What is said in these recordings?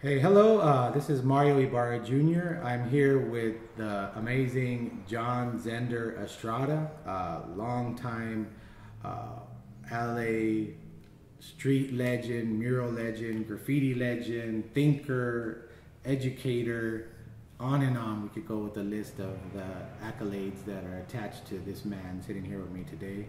Hey, hello. Uh, this is Mario Ybarra Jr. I'm here with the amazing John Zender Estrada, uh, longtime uh, LA street legend, mural legend, graffiti legend, thinker, educator, on and on. We could go with the list of the accolades that are attached to this man sitting here with me today.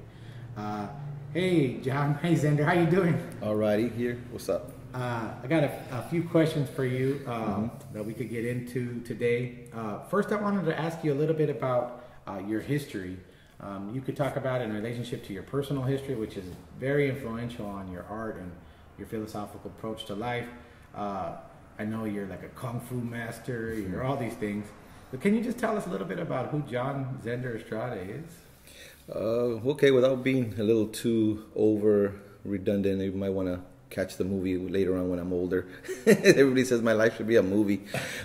Uh, hey, John. Hey, Zender. How you doing? All righty. here. What's up? Uh, I got a, a, few questions for you uh, mm-hmm. that we could get into today. Uh, first, I wanted to ask you a little bit about uh, your history. Um, you could talk about it in relationship to your personal history, which is very influential on your art and your philosophical approach to life. Uh, I know you're like a kung fu master, you're all these things. But can you just tell us a little bit about who John Zender Estrada is? Uh, okay, without being a little too over redundant, you might want to catch the movie later on when I'm older. Everybody says my life should be a movie,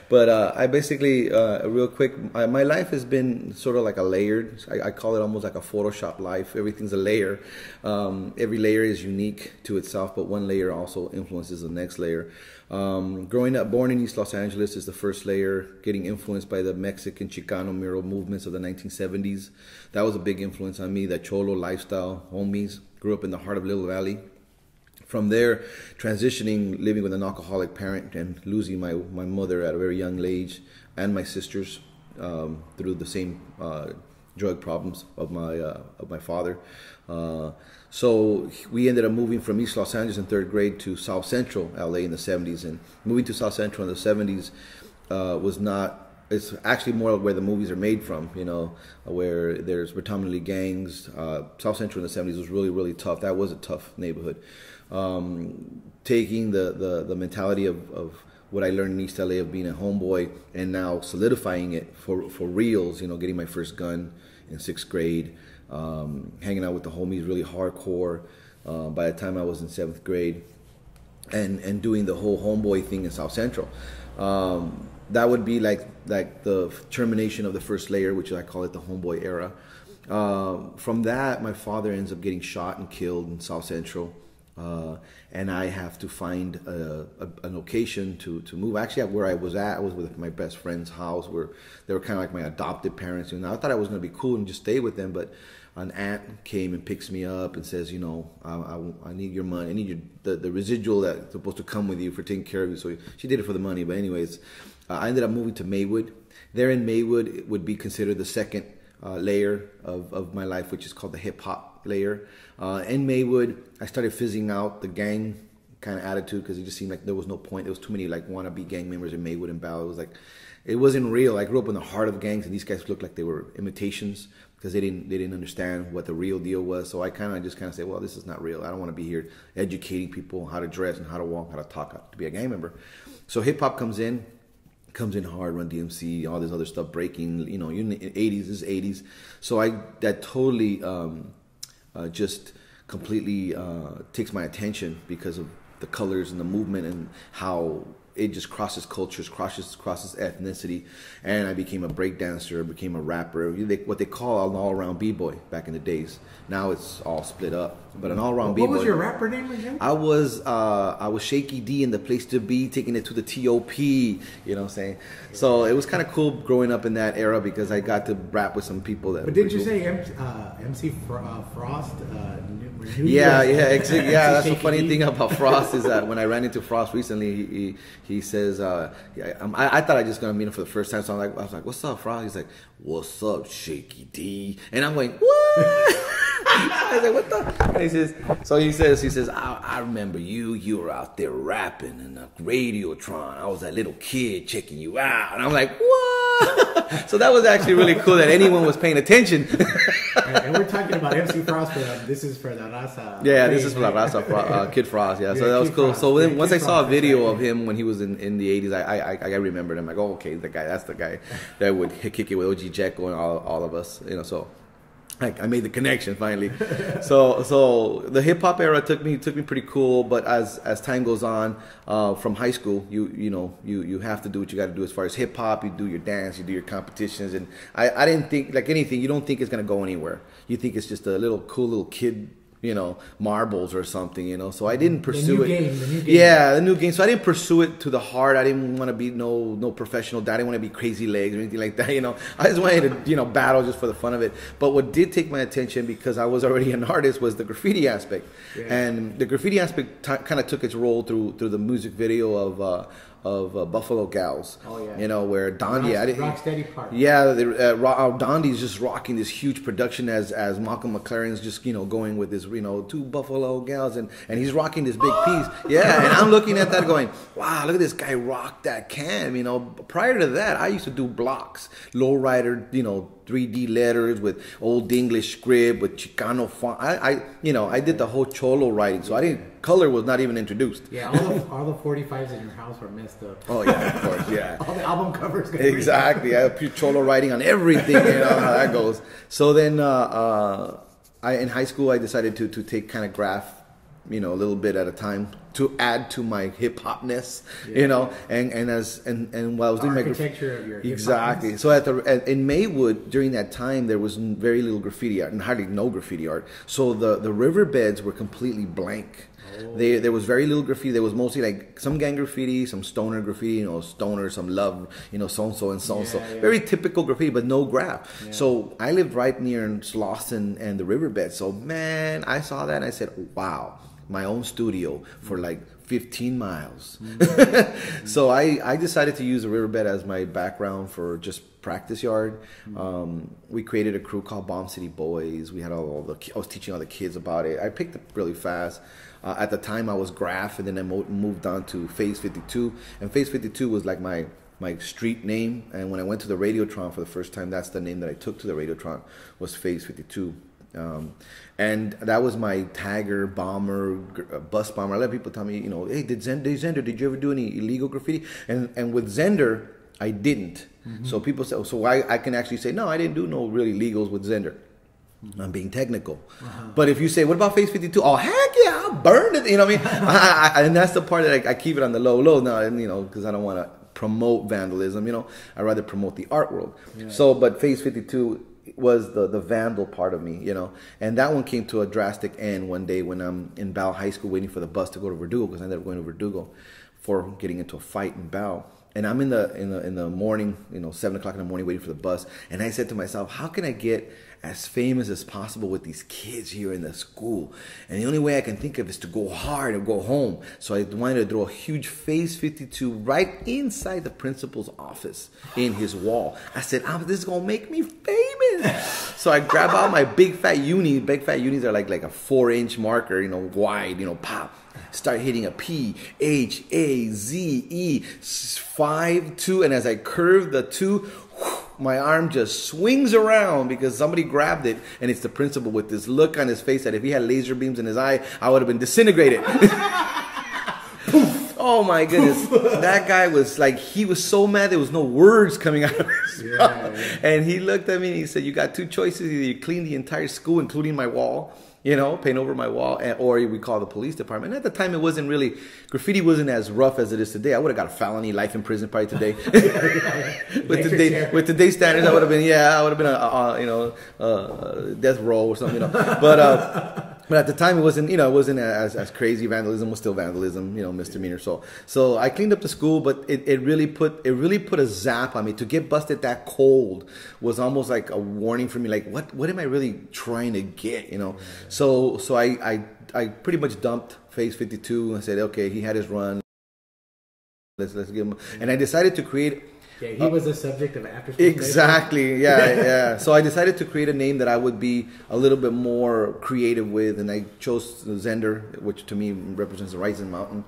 but uh, I basically, uh, real quick, my, my, life has been sort of like a layered. I, I, call it almost like a Photoshop life. Everything's a layer. Um, every layer is unique to itself, but one layer also influences the next layer. Um, growing up, born in East Los Angeles, is the first layer. Getting influenced by the Mexican Chicano mural movements of the 1970s, that was a big influence on me. That cholo lifestyle, homies. Grew up in the heart of Little Valley, from there, transitioning, living with an alcoholic parent and losing my, my mother at a very young age and my sisters um, through the same uh, drug problems of my, uh, of my father. Uh, so we ended up moving from East Los Angeles in third grade to South Central LA in the 70s. And moving to South Central in the 70s uh, was not it's actually more where the movies are made from, you know, where there's predominantly gangs. Uh, South Central in the 70s was really, really tough. That was a tough neighborhood um, taking the, the, the mentality of, of what I learned in East LA of being a homeboy and now solidifying it for, for reals, you know, getting my first gun in sixth grade, um, hanging out with the homies really hardcore uh, by the time I was in seventh grade, and, and doing the whole homeboy thing in South Central. Um, that would be like like the termination of the first layer, which I call it the homeboy era. Uh, from that, my father ends up getting shot and killed in South Central. Uh, and I have to find a, a, a, location to, to move. Actually, where I was at, I was with my best friend's house, where they were kind of like my adopted parents. And I thought I was going to be cool and just stay with them, but an aunt came and picks me up and says, you know, I, I, I need your money. I need your, the, the residual that's supposed to come with you for taking care of you. So she did it for the money. But anyways, uh, I ended up moving to Maywood. There in Maywood, it would be considered the second uh, layer of, of my life, which is called the hip hop layer. Uh, in Maywood, I started fizzing out the gang kind of attitude because it just seemed like there was no point. There was too many like wannabe gang members in Maywood and Bell. It was like it wasn't real. I grew up in the heart of gangs, and these guys looked like they were imitations because they didn't they didn't understand what the real deal was. So I kind of just kind of said, well, this is not real. I don't want to be here educating people how to dress and how to walk, how to talk, how to be a gang member. So hip hop comes in, comes in hard, Run DMC, all this other stuff, breaking. You know, in the 80s, this is 80s. So I that totally. Um, uh, just completely uh, takes my attention because of the colors and the movement and how it just crosses cultures, crosses crosses ethnicity, and I became a breakdancer, became a rapper, what they call an all-around b-boy back in the days. Now it's all split up, but an all-around b-boy. What was your rapper name again? I was uh, I was Shaky D in the place to be, taking it to the TOP. You know what I'm saying? So it was kind of cool growing up in that era because I got to rap with some people that. But did you cool. say M- uh, MC uh, Frost? Uh, yeah, yeah, exactly. Yeah, that's the funny thing about Frost is that when I ran into Frost recently, he he, he says, uh, I, I, thought I just gonna meet him for the first time, so I'm like, I was like, "What's up, Frost?" He's like, "What's up, Shaky D?" And I'm like, "What?" I was like, what the? And he says, so he says, he says, I, I remember you, you were out there rapping in a Radiotron. I was that little kid checking you out. And I'm like, what? so that was actually really cool that anyone was paying attention. and we're talking about MC Frost, but this is for the Raza. Yeah, this is for the Raza, uh, Kid Frost. Yeah, yeah so that was cool. Frost. So then, yeah, once Kid I saw Frost, a video of him when he was in, in the 80s, I, I, I remembered him. Like, oh, okay, the guy, that's the guy that would kick it with OG Jekyll and all, all of us, you know, so. I, I made the connection finally. so so the hip hop era took me took me pretty cool. But as as time goes on, uh, from high school, you you know you you have to do what you got to do as far as hip hop. You do your dance, you do your competitions, and I I didn't think like anything. You don't think it's gonna go anywhere. You think it's just a little cool little kid you know, marbles or something, you know. So I didn't pursue it. game, the new game. Yeah, the new game. So I didn't pursue it to the heart. I didn't want to be no no professional. dad. I didn't want to be crazy legs or anything like that. You know, I just wanted to you know battle just for the fun of it. But what did take my attention because I was already an artist was the graffiti aspect, Yeah. and the graffiti aspect kind of took its role through through the music video of. Uh, of uh, Buffalo Gals, Oh, yeah. you know where Dondi, Rock- I didn't, Rocksteady Park. yeah, the, uh, uh, Dondi's just rocking this huge production as as Malcolm McLaren's just you know going with his you know two Buffalo gals and and he's rocking this big piece. Yeah, and I'm looking at that going, wow, look at this guy rock that cam. You know, prior to that, I used to do blocks, lowrider, you know. 3D letters with old English script with Chicano font. I, I, you know, I did the whole cholo writing, so I didn't. Color was not even introduced. Yeah, all the, all the 45s in your house were messed up. Oh yeah, of course, yeah. All the album covers. Exactly. I have pure cholo writing on everything. You know how that goes. So then, uh, uh, I in high school, I decided to to take kind of graph, you know, a little bit at a time to add to my hip hopness. You know, and and as and and while I was doing my graf- of your hip-hopness. exactly. So at the at, in Maywood during that time, there was very little graffiti art and hardly no graffiti art. So the the riverbeds were completely blank. Oh. They, there was very little graffiti. There was mostly like some gang graffiti, some stoner graffiti, you know, stoner, some love, you know, so and so and so and so. Yeah, yeah. Very typical graffiti, but no graph. So I lived right near Slauson and the riverbed. So man, I saw that and I said, wow, my own studio for like 15 miles. so I, I decided to use the riverbed as my background for just practice yard. Um, we created a crew called Bomb City Boys. We had all, all the I was teaching all the kids about it. I picked up really fast. Uh, at the time, I was Graph, and then I mo- moved on to Phase 52. And Phase 52 was like my my street name. And when I went to the Radiotron for the first time, that's the name that I took to the Radiotron was Phase 52. Um, and that was my tagger, bomber, uh, bus bomber. A lot of people tell me, you know, hey, did Zender, Zender, did you ever do any illegal graffiti? And and with Zender, I didn't. So people say, so I, I can actually say, no, I didn't do no really legals with Zender. I'm being technical. But if you say, what about Phase 52? Oh, heck yeah, I'll burn it. You know what I mean? I, I, and that's the part that I, I keep it on the low, low now, and, you know, because I don't want to promote vandalism, you know. i rather promote the art world. So, but Phase 52 was the, the vandal part of me, you know. And that one came to a drastic end one day when I'm in Bell High School waiting for the bus to go to Verdugo, because I ended up going to Verdugo for getting into a fight in Bell. And I'm in the in the in the morning, you know, seven o'clock in the morning, waiting for the bus. And I said to myself, how can I get as famous as possible with these kids here in the school? And the only way I can think of is to go hard and go home. So I wanted to draw a huge Phase 52 right inside the principal's office in his wall. I said, oh, this is gonna make me famous. so I grab out my big fat uni. Big fat unis are like like a four inch marker, you know, wide, you know, pop start hitting a P, H, A, Z, E, five, two, and as I curve the two, whew, my arm just swings around because somebody grabbed it, and it's the principal with this look on his face that if he had laser beams in his eye, I would have been disintegrated. Oh my goodness. that guy was like, he was so mad there was no words coming out of his Yeah, mouth. yeah. And he looked at me and he said, You got two choices. Either you clean the entire school, including my wall, you know, paint over my wall, and, or we call the police department. And at the time, it wasn't really, graffiti wasn't as rough as it is today. I would have got a felony, life in prison probably today. with, today with today's standards, I would have been, yeah, I would have been a, a, a you know, uh, death row or something, you know. But, uh, but at the time, it wasn't, you know, it wasn't as, as crazy. Vandalism was still vandalism, you know, misdemeanor. So, so I cleaned up the school, but it, it really put, it really put a zap on me. To get busted that cold was almost like a warning for me. Like, what, what am I really trying to get, you know? So, so I, I, I pretty much dumped Phase 52. I said, okay, he had his run. Let's, let's give him. And I decided to create Yeah, he was the subject of after school. Exactly. Yeah, yeah. So I decided to create a name that I would be a little bit more creative with, and I chose Zender, which to me represents the rising mountain.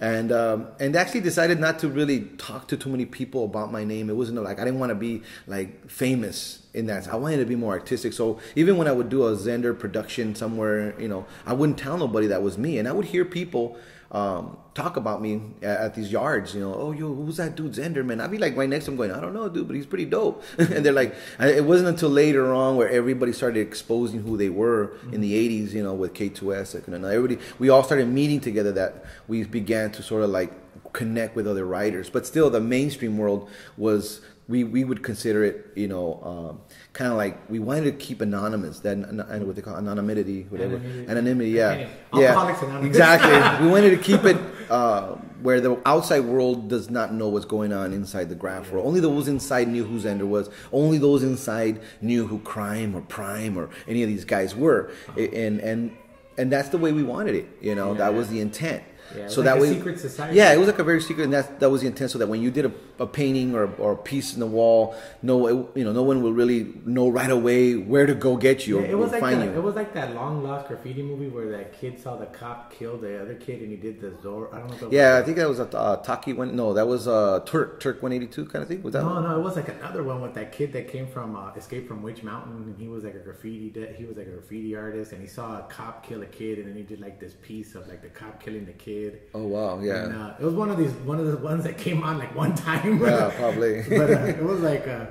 And um, and actually decided not to really talk to too many people about my name. It wasn't like I didn't want to be like famous in that. I wanted to be more artistic. So even when I would do a Zender production somewhere, you know, I wouldn't tell nobody that was me, and I would hear people um, talk about me at, at these yards. You know, oh, yo, who's that dude Zender, man? I'd be like right next to him going, I don't know, dude, but he's pretty dope. and they're like, it wasn't until later on where everybody started exposing who they were in the 80s, you know, with K2S. like, And everybody, we all started meeting together that we began to sort of like connect with other writers. But still, the mainstream world was we we would consider it, you know, um, kind of like we wanted to keep anonymous, that and what they call anonymity, whatever, Anonymity. anonymity, yeah, Okay. yeah, exactly. we wanted to keep it uh, where the outside world does not know what's going on inside the graph world. Only those inside knew who Zender was. Only those inside knew who Crime or Prime or any of these guys were, and and and that's the way we wanted it. You know, that was the intent. Yeah, so like that a way, secret society. yeah, it was like a very secret, and that that was the intent. So that when you did a, a painting or, or a piece in the wall, no, you know, no one will really know right away where to go get you or, it was or like find the, you. it was like that long lost graffiti movie where that kid saw the cop kill the other kid and he did the Zor. I don't know. If it was yeah, I think that was a uh, Taki one. No, that was uh, Turk Turk one eighty two kind of thing. Was that? No, one? no, it was like another one with that kid that came from uh, Escape from Witch Mountain, and he was like a graffiti. De- he was like a graffiti artist, and he saw a cop kill a kid, and then he did like this piece of like the cop killing the kid. Oh wow, yeah, And, uh, it was one of these, one of the ones that came on like one time. yeah, probably. but uh, it was like, uh,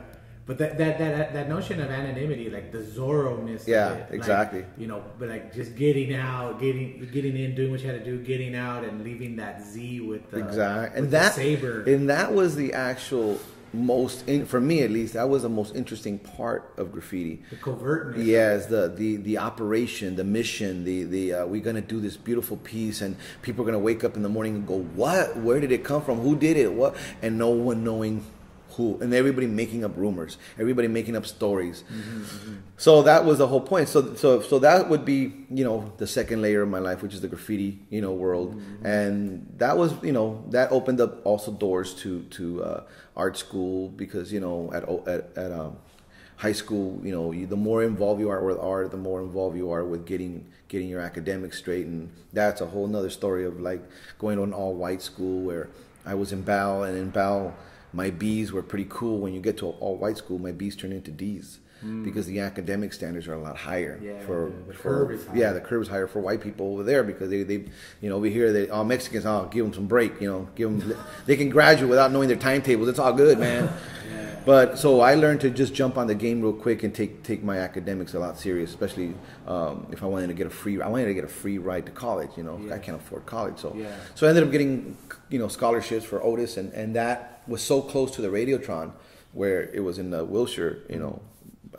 but that, that that that notion of anonymity, like the Zorro-ness. of Yeah, it, like, exactly. you know, but like just getting out, getting getting in, doing what you had to do, getting out, and leaving that Z with the exactly, and that saber. and that was the actual most, in, for me at least, that was the most interesting part of graffiti. the covertness. Yes, the the the operation, the mission, the the uh, we're gonna do this beautiful piece, and people are gonna wake up in the morning and go, "What? Where did it come from? Who did it? What?" And no one knowing who, and everybody making up rumors, everybody making up stories. So that was the whole point. So so so that would be you know the second layer of my life, which is the graffiti you know world, and that was you know that opened up also doors to to uh, art school because you know at at at um, high school, you know, you, the more involved you are with art, the more involved you are with getting getting your academics straight, and that's a whole nother story of like going to an all white school where I was in Bal, and in Bal, my B's were pretty cool. When you get to an all white school, my B's turn into D's. Because the academic standards are a lot higher Yeah, for, the- the for curve is higher. yeah the curve is higher for white people over there because they, they you know over here they all Mexicans oh give them some break you know give them they can graduate without knowing their timetables it's all good man but so I learned to just jump on the game real quick and take take my academics a lot serious, especially um, if I wanted to get a free. I wanted to get a free ride to college. You know, I can't afford college, so Yeah. so I ended up getting you know scholarships for Otis, and and that was so close to the Radiotron, where it was in the Wilshire. You know,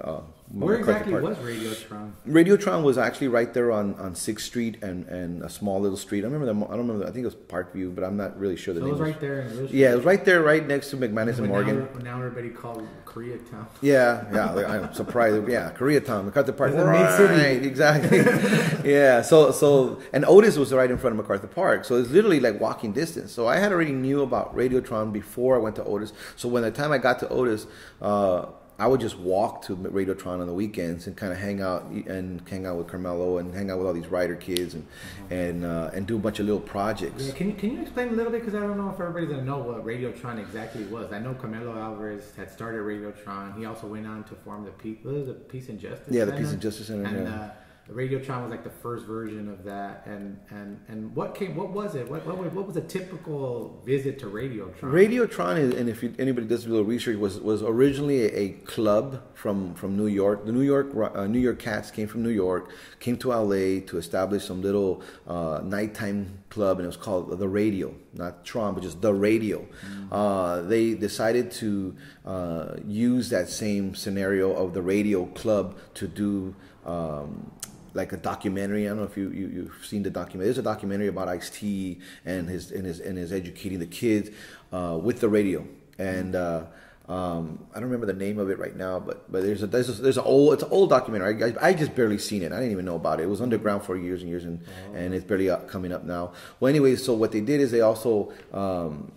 uh, Where exactly was Radiotron? Radiotron was actually right there on, on Sixth Street and, and a small little street. I remember the I don't remember. I think it was Parkview, but I'm not really sure the So name. was was- right there. Yeah, it was right there, right next to McManus But and Morgan. Now, now everybody called Koreatown. Yeah, yeah, like, I'm surprised. Yeah, Koreatown, MacArthur Park. It's a big city. Right, exactly. yeah, so so and Otis was right in front of MacArthur Park, so it's literally like walking distance. So I had already knew about Radiotron before I went to Otis. So when the time I got to Otis, uh, I would just walk to Radiotron on the weekends and kind of hang out and hang out with Carmelo and hang out with all these writer kids and and uh, and do a bunch of little projects. Yeah, can you can you explain a little bit because I don't know if everybody's gonna know what Radiotron exactly was. I know Carmelo Alvarez had started Radiotron. He also went on to form the Peace, what was it, Peace and Justice. Yeah, the Peace and Justice Center, And yeah. uh, the Radiotron was like the first version of that. And and and what came? What was it? What what, was- what was a typical visit to Radiotron? Radiotron, is, and if you, anybody does a little research, was was originally a, a club from, from New York. The New York uh, New York Cats came from New York, came to LA to establish some little uh, nighttime club, and it was called the Radio, not Tron, but just the Radio. Uh, they decided to uh, use that same scenario of the Radio Club to do. Um, like a documentary. I don't know if you, you you've seen the documentary. There's a documentary about Ice T and his and his and his educating the kids uh, with the radio. And uh, um, I don't remember the name of it right now, but but there's a there's a, there's an old it's an old documentary. I, I, I just barely seen it. I didn't even know about it. It was underground for years and years, and and it's barely up, coming up now. Well, anyway, so what they did is they also um,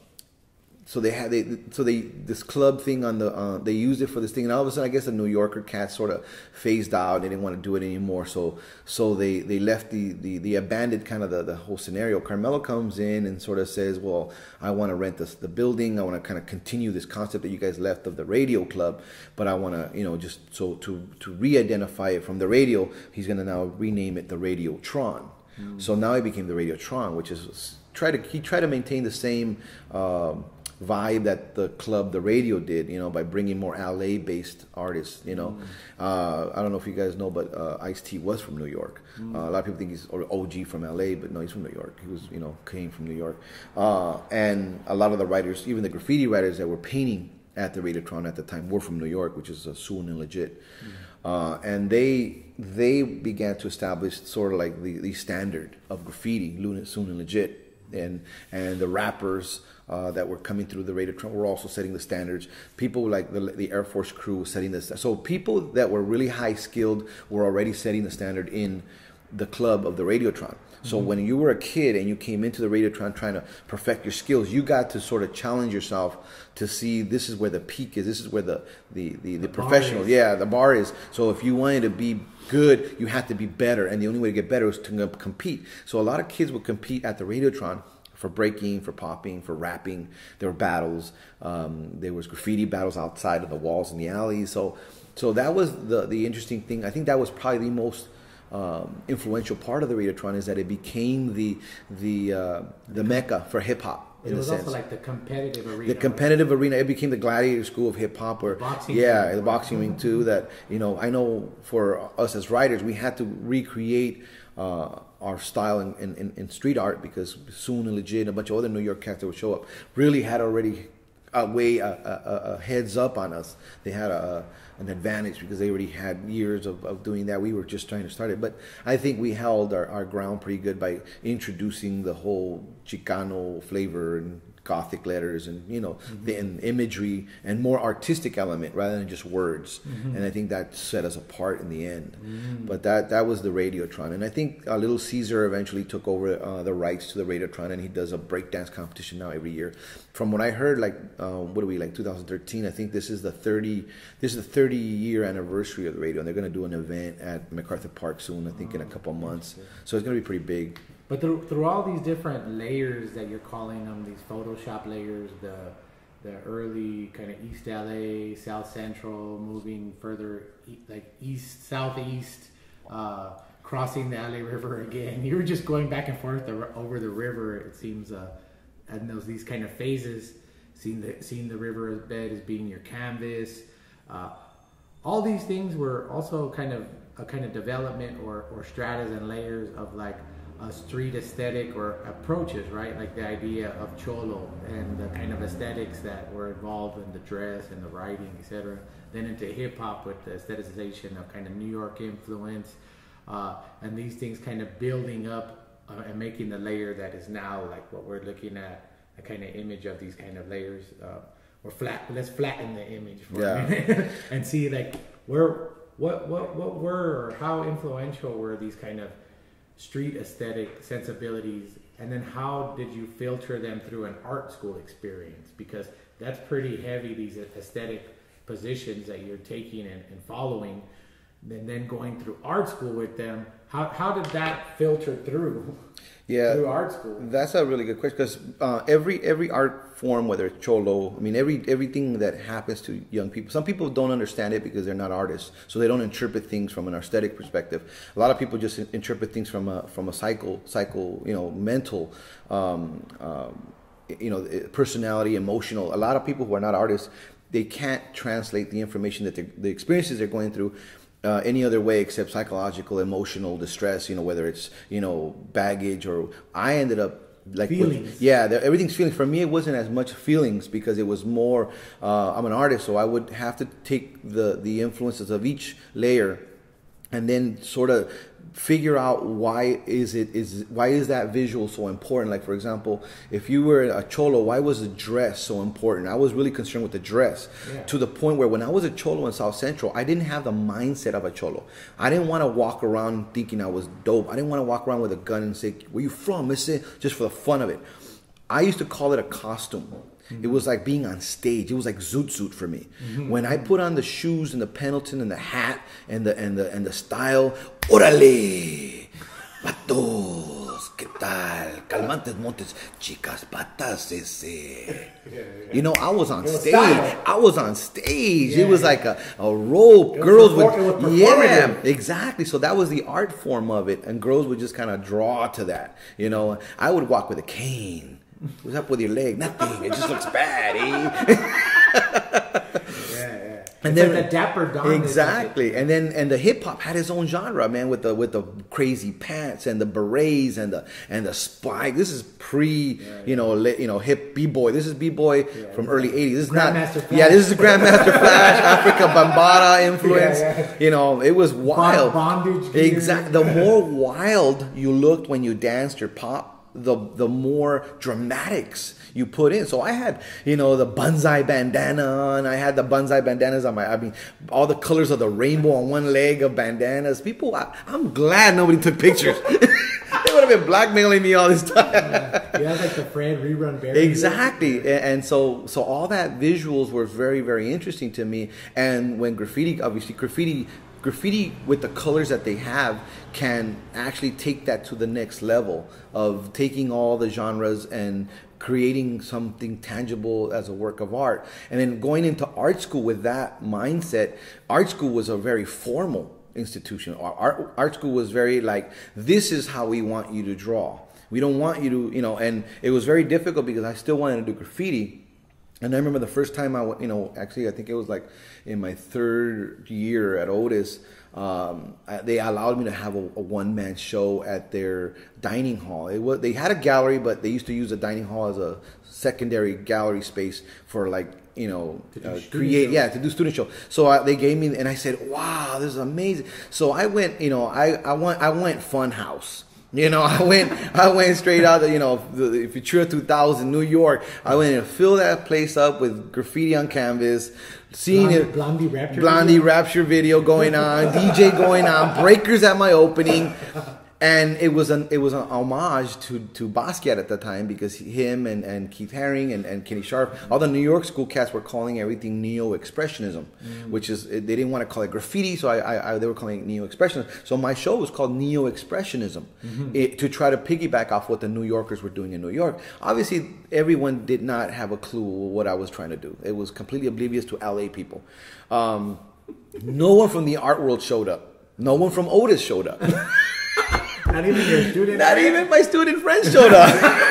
so they had they so they this club thing on the uh, they used it for this thing. And all of a sudden I guess the New Yorker cats sort of phased out. They didn't want to do it anymore. So so they they left the the, the abandoned kind of the, the whole scenario. Carmelo comes in and sort of says well I want to rent this the building. I want to kind of continue this concept that you guys left of the radio club. But I want to you know just so to to re-identify it from the radio he's going to now rename it the radio Radiotron so now it became the Radiotron which is try to he tried to maintain the same um, vibe that the club, the radio did, you know, by bringing more LA based artists, you know. Uh, I don't know if you guys know, but uh, Ice T was from New York. Uh, a lot of people think he's or OG from LA, but no, he's from New York. He was, you know, came from New York. Uh, and a lot of the writers, even the graffiti writers that were painting at the Radiotron at the time were from New York, which is uh, Soon and Legit, uh, and they they began to establish sort of like the, the standard of graffiti, Soon and Legit, and and the rappers. Uh, that were coming through the Radiotron were also setting the standards. People like the, the Air Force crew setting this. So people that were really high skilled were already setting the standard in the club of the Radiotron. So mm-hmm. when you were a kid and you came into the Radiotron trying to perfect your skills, you got to sort of challenge yourself to see this is where the peak is. This is where the the the, the, the professional, yeah, the bar is. So if you wanted to be good, you had to be better, and the only way to get better was to compete. So a lot of kids would compete at the Radiotron for breaking, for popping, for rapping. There were battles. Um, there was graffiti battles outside of the walls in the alleys. So so that was the the interesting thing. I think that was probably the most um, influential part of the Radiotron is that it became the the uh, the mecca for hip hop. It was also like the competitive arena. The competitive arena. It became the gladiator school of hip hop, or boxing yeah, the boxing ring too. That you know, I know for us as writers, we had to recreate uh, our style in, in, in, street art because soon and legit, a bunch of other New York cats that would show up really had already a way a, a, a heads up on us. They had a an advantage because they already had years of, of doing that. We were just trying to start it. But I think we held our, our ground pretty good by introducing the whole Chicano flavor and gothic letters and you know mm-hmm. the and imagery and more artistic element rather than just words. Mm-hmm. and i think that set us apart in the end. Mm-hmm. but that that was the radiotron. And i think uh, little caesar eventually took over uh, the rights to the radiotron and he does a breakdance competition now every year. From what i heard like um, what are we like 2013 i think this is the 30 this is the 30 year anniversary of the radio and they're going to do an event at macarthur park soon i think in a couple months. so it's going to be pretty big but through, through all these different layers that you're calling them, these Photoshop layers, the the early kind of East LA, South Central, moving further like east, southeast, uh, crossing the LA River again. You were just going back and forth over the river. It seems, uh, and those these kind of phases, seeing the seeing the river bed as being your canvas. Uh, all these things were also kind of a kind of development or or stratas and layers of like a street aesthetic or approaches, right? Like the idea of cholo and the kind of aesthetics that were involved in the dress and the writing, etc. Then into hip hop with the aestheticization of kind of New York influence, uh, and these things kind of building up uh, and making the layer that is now like what we're looking at, a kind of image of these kind of layers. Uh, or flat. Let's flatten the image for yeah. a minute and see like where what what what were or how influential were these kind of street aesthetic sensibilities and then how did you filter them through an art school experience? Because that's pretty heavy these aesthetic positions that you're taking and, and following and then going through art school with them how, how did that filter through yeah, through art school? That's a really good question because uh, every every art form, whether it's cholo, I mean, every everything that happens to young people. Some people don't understand it because they're not artists, so they don't interpret things from an aesthetic perspective. A lot of people just interpret things from a from a cycle cycle, you know, mental. Um, um, you know, personality, emotional. A lot of people who are not artists, they can't translate the information that the experiences they're going through uh, any other way except psychological, emotional distress. You know, whether it's you know baggage or I ended up like feelings. Yeah, everything's feelings. For me, it wasn't as much feelings because it was more. Uh, I'm an artist, so I would have to take the the influences of each layer, and then sort of figure out why is it is why is that visual so important like for example if you were a cholo why was the dress so important i was really concerned with the dress yeah. to the point where when i was a cholo in south central i didn't have the mindset of a cholo i didn't want to walk around thinking i was dope i didn't want to walk around with a gun and say where you from mister just for the fun of it i used to call it a costume it was like being on stage. It was like zoot suit for me. Mm-hmm. When I put on the shoes and the Pendleton and the hat and the and the and the style, órale, patos, qué tal, calmantes montes, chicas patas ese. You know, I was on stage. I was on stage. Yeah, it was like a, a rope. girls would, yeah, exactly. So that was the art form of it, and girls would just kind of draw to that. You know, I would walk with a cane What's up with your leg? Nothing. It just looks bad, eh? yeah, yeah. And then like the Dapper Don. Exactly, and then and the hip hop had its own genre, man, with the with the crazy pants and the berets and the and the spike. This is pre, yeah, you know, you know, hip b boy. This is b boy yeah, from early '80s. This is not. Flash. Yeah, this is Grandmaster Flash, Afrika Bambaataa influence. Yeah, you know, it was wild. Bondage. Exactly. The more wild you looked when you danced or pop, the the more dramatics you put in. So I had, you know, the banzai bandana and I had the banzai bandanas on my, I mean, all the colors of the rainbow on one leg of bandanas. People, I, am glad nobody took pictures. they would have been blackmailing me all this time. yeah, you have like the Fred rerun Berry. Exactly, and, and so so all that visuals were very very interesting to me. And when graffiti, obviously graffiti graffiti with the colors that they have can actually take that to the next level of taking all the genres and creating something tangible as a work of art. And then going into art school with that mindset, art school was a very formal institution. Art, art school was very like, this is how we want you to draw. We don't want you to, you know, and it was very difficult because I still wanted to do graffiti. And I remember the first time I, you know, actually I think it was like in my third year at Otis, um, they allowed me to have a, a one man show at their dining hall. It was they had a gallery, but they used to use the dining hall as a secondary gallery space for like you know uh, create show. yeah to do student show. So I, they gave me and I said, wow, this is amazing. So I went, you know, I I went I went fun house. You know, I went, I went straight out. Of, you know, the Futura 2000, New York. I went and filled that place up with graffiti on canvas, seeing Blondie, it, Blondie Rapture, Blondie video? Rapture video going on, DJ going on, breakers at my opening and it was an it was an homage to to Basquiat at the time because him and, and Keith Haring and, and Kenny Scharf, all the New York school cats were calling everything neo expressionism, mm. which is they didn't want to call it graffiti, so I, I, they were calling it neo expressionism. So my show was called Neo Expressionism mm-hmm. to try to piggyback off what the New Yorkers were doing in New York. Obviously, everyone did not have a clue what I was trying to do. It was completely oblivious to LA people. Um, no one from the art world showed up. No one from Otis showed up. Not even your student. Not even my student friends showed up.